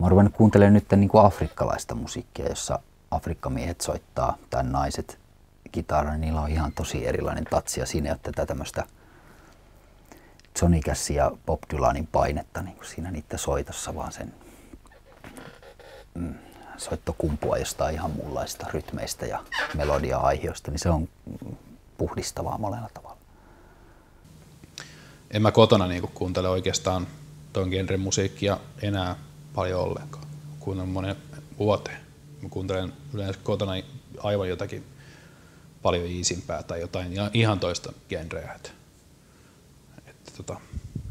Mä oon ruvennut kuuntelemaan nyt niin kuin afrikkalaista musiikkia, jossa afrikkamiehet soittaa tai naiset kitaraa, niin niillä on ihan tosi erilainen tatsi ja siinä ei ole tätä tämmöistä Johnny Cassin ja Bob Dylanin painetta niin kuin siinä niiden soitossa, vaan sen mm, soitto kumpuaa jostain ihan muunlaista rytmeistä ja melodia-aihioista, niin se on puhdistavaa monella tavalla. En mä kotona niin kuuntele oikeastaan ton genren musiikkia enää paljon ollenkaan. Kuuntelen monen vuoteen. Mä kuuntelen yleensä kotona aivan jotakin paljon iisimpää tai jotain ihan toista genreä. Että, että tota,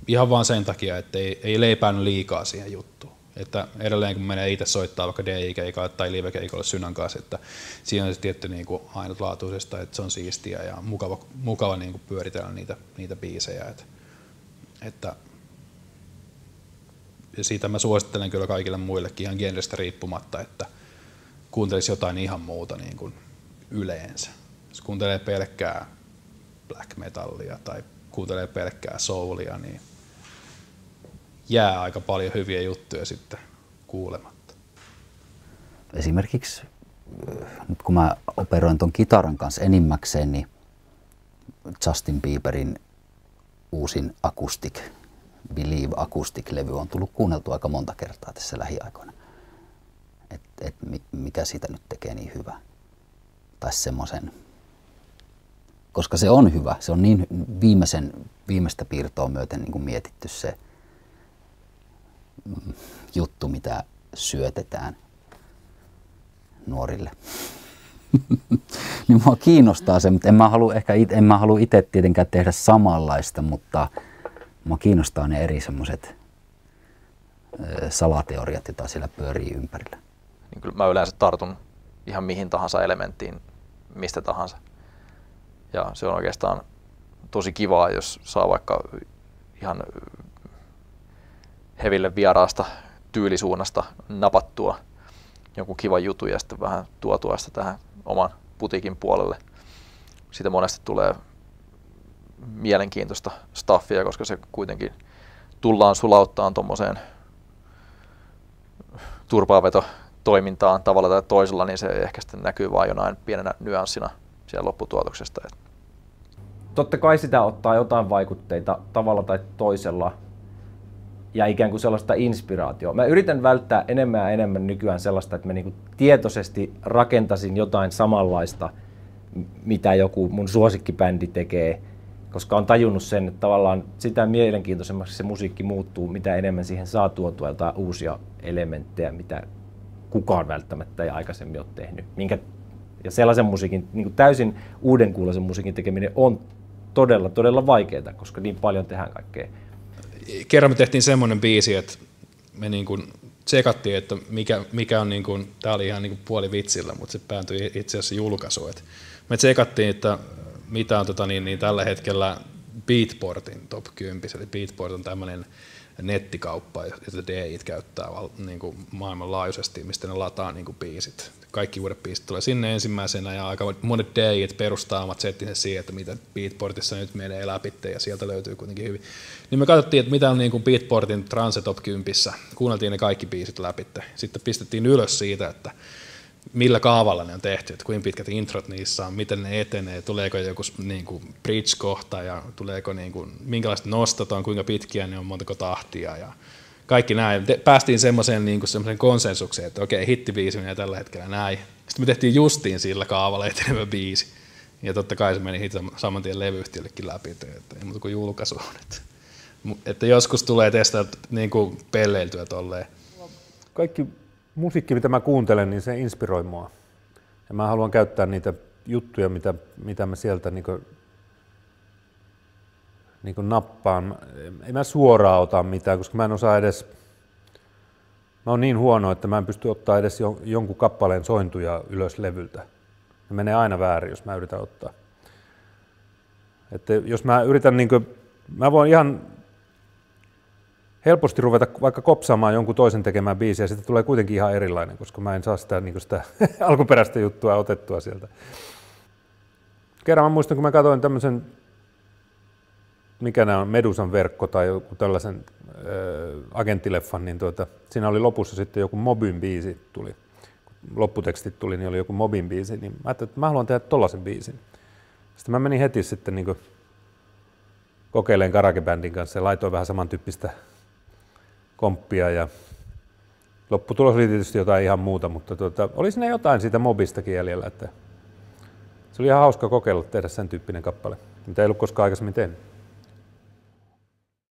ihan vaan sen takia, että ei, ei leipään liikaa siihen juttuun. Että edelleen kun menee itse soittaa vaikka DI-keikalle tai live-keikalle Synän kanssa, että siinä on se tietty niin kuin ainutlaatuisesta, että se on siistiä ja mukava, mukava niin kuin pyöritellä niitä, niitä biisejä. Että, että siitä mä suosittelen kyllä kaikille muillekin ihan genrestä riippumatta, että kuuntelisi jotain ihan muuta niin kuin yleensä. Jos kuuntelee pelkkää black metallia tai kuuntelee pelkkää soulia, niin jää aika paljon hyviä juttuja sitten kuulematta. Esimerkiksi nyt kun mä operoin ton kitaran kanssa enimmäkseen, niin Justin Bieberin uusin Acoustic, Believe Acoustic-levy on tullut kuunneltua aika monta kertaa tässä lähiaikoina. Et, et mikä siitä nyt tekee niin hyvä. Tai semmoisen, koska se on hyvä, se on niin viimeisen, viimeistä piirtoa myöten niin kuin mietitty se juttu, mitä syötetään nuorille. niin mua kiinnostaa se, mutta en mä halua ehkä en mä halua itse tietenkään tehdä samanlaista, mutta mua kiinnostaa ne eri semmoiset salateoriat, joita siellä pyörii ympärillä. Niin kyllä mä yleensä tartun ihan mihin tahansa elementtiin, mistä tahansa. Ja se on oikeastaan tosi kivaa, jos saa vaikka ihan heville vieraasta tyylisuunnasta napattua jonkun kivan jutun ja sitten vähän tuotua sitä tähän oman putikin puolelle. Siitä monesti tulee mielenkiintoista staffia, koska se kuitenkin tullaan sulauttaan tuommoiseen turpaaveto-toimintaan tavalla tai toisella, niin se ehkä sitten näkyy vain jonain pienenä nyanssina siellä lopputuotoksesta. Totta kai sitä ottaa jotain vaikutteita tavalla tai toisella ja ikään kuin sellaista inspiraatioa. Mä yritän välttää enemmän ja enemmän nykyään sellaista, että mä niin tietoisesti rakentasin jotain samanlaista, mitä joku mun suosikkibändi tekee, koska on tajunnut sen, että tavallaan sitä mielenkiintoisemmaksi se musiikki muuttuu, mitä enemmän siihen saa tuotua jotain uusia elementtejä, mitä kukaan välttämättä ei aikaisemmin ole tehnyt. Minkä, ja sellaisen musiikin, niin kuin täysin uuden kuuloisen musiikin tekeminen on todella, todella vaikeaa, koska niin paljon tehdään kaikkea kerran me tehtiin semmoinen biisi, että me niin kuin tsekattiin, että mikä, mikä on, niin kuin, tämä oli ihan niin kuin puoli vitsillä, mutta se pääntyi itse asiassa julkaisuun. Me tsekattiin, että mitä on tota, niin, niin tällä hetkellä Beatportin top 10, eli Beatport on tämmöinen nettikauppa, jota DJit käyttää niin kuin maailmanlaajuisesti, mistä ne lataa niin kuin biisit. Kaikki uudet biisit tulee sinne ensimmäisenä ja aika monet DJit perustaa omat settinsä siihen, että mitä Beatportissa nyt menee läpi ja sieltä löytyy kuitenkin hyvin. Niin me katsottiin, että mitä on niin kuin Beatportin Transe Top 10, kuunneltiin ne kaikki biisit läpi. Sitten pistettiin ylös siitä, että millä kaavalla ne on tehty, että kuinka pitkät introt niissä on, miten ne etenee, tuleeko joku niin kuin bridge-kohta ja tuleeko niin kuin, minkälaiset nostot on, kuinka pitkiä ne on, montako tahtia ja kaikki näin. Päästiin semmoiseen niin konsensukseen, että okei, hittibiisi menee tällä hetkellä näin. Sitten me tehtiin justiin sillä kaavalla etenevä biisi. Ja totta kai se meni saman tien levyyhtiöllekin läpi, että ei muuta kuin julkaisu on. Että, että joskus tulee testata niin kuin pelleiltyä tolleen. Kaikki musiikki, mitä mä kuuntelen, niin se inspiroi mua. Ja mä haluan käyttää niitä juttuja, mitä, mitä mä sieltä niin kuin, niin kuin nappaan. Ei mä suoraan ota mitään, koska mä en osaa edes... Mä oon niin huono, että mä en pysty ottaa edes jonkun kappaleen sointuja ylös levyltä. Ne menee aina väärin, jos mä yritän ottaa. Että jos mä yritän niin kuin, mä voin ihan helposti ruveta vaikka kopsaamaan jonkun toisen tekemään biisiä, ja sitten tulee kuitenkin ihan erilainen, koska mä en saa sitä, niin sitä alkuperäistä juttua otettua sieltä. Kerran mä muistan, kun mä katsoin tämmöisen mikä nämä on, Medusan verkko tai joku tällaisen äh, agenttileffan, niin tuota, siinä oli lopussa sitten joku Mobin biisi tuli. Lopputekstit tuli, niin oli joku Mobin biisi, niin mä ajattelin, että mä haluan tehdä tollasen biisin. Sitten mä menin heti sitten niin kokeilemaan karakebändin kanssa ja laitoin vähän samantyyppistä komppia ja lopputulos oli tietysti jotain ihan muuta, mutta tuota, oli siinä jotain siitä mobista jäljellä, että se oli ihan hauska kokeilla tehdä sen tyyppinen kappale, mitä ei ollut koskaan aikaisemmin tehnyt.